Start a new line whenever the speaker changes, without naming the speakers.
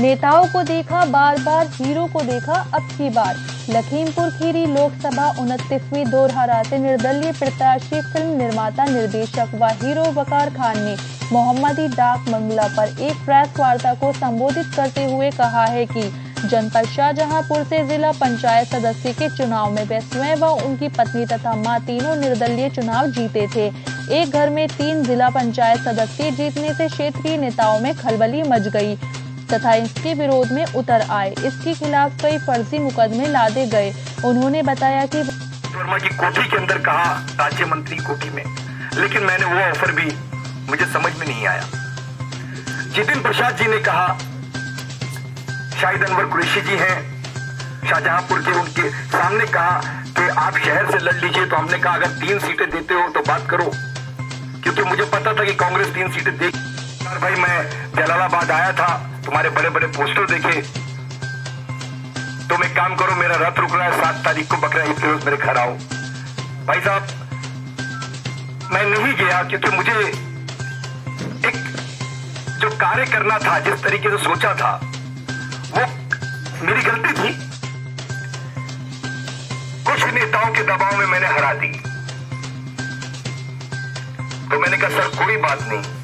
नेताओं को देखा बार बार हीरो को देखा, अब की बार। लखीमपुर खीरी लोकसभा उनतीसवीं दोरहरा से निर्दलीय प्रत्याशी फ़िल्म निर्माता, निर्देशक व हीरो वकार खान ने मोहम्मदी डाक मंगला पर एक प्रेस वार्ता को संबोधित करते हुए कहा है कि जनपद शाहजहांपुर से जिला पंचायत सदस्य के चुनाव में वे स्वयं व उनकी पत्नी तथा माँ तीनों निर्दलीय चुनाव जीते थे। एक घर में तीन जिला पंचायत सदस्य जीतने से क्षेत्रीय नेताओं में खलबली मच गई। तथा इसके विरोध में उतर आए। इसके खिलाफ कई फर्जी मुकदमे लादे गए। उन्होंने बताया कि
वर्मा की कोठी के अंदर कहा राज्य मंत्री कोठी में, लेकिन मैंने वो ऑफ़र भी मुझे समझ में नहीं आया। जितिन प्रसाद जी ने कहा, शाहिद अनवर कुरैशी जी हैं। शाहजहांपुर के उनके सामने कहा कि आप शहर से लड़ लीजिए तो हमने कहा, अगर तीन सीटें देते हो तो बात करो। क्योंकि मुझे पता था कि कांग्रेस तीन सीटें दे भाई, मैं जलालाबाद आया था। तुम्हारे बड़े बड़े पोस्टर देखे। तुम एक काम करो, मेरा रथ रुक रहा है, सात तारीख को बकरा ईद के रोज मेरे घर आओ। भाई साहब, मैं नहीं गया क्योंकि मुझे एक जो कार्य करना था, जिस तरीके से सोचा था, वो मेरी गलती थी। कुछ नेताओं के दबाव में मैंने हरा दी। तो मैंने कहा, सर, कोई बात नहीं।